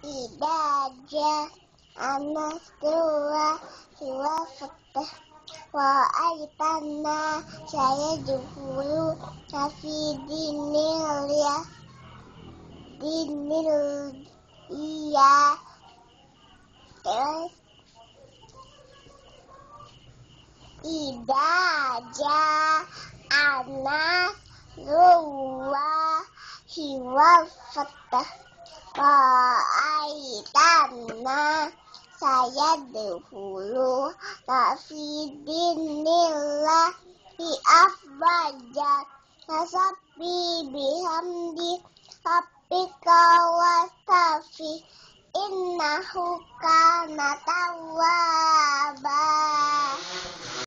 tidak ada anak dua sila fetah. Wa'ai tanah saya dulu tapi dinil ya Dinil iya Terus Tidak aja anak dua hiwa fatah Ra'aitana saya dahulu Nafidinillah Fi afwaja Nasabi bihamdi Rabbika wastafi Innahu kana tawwaba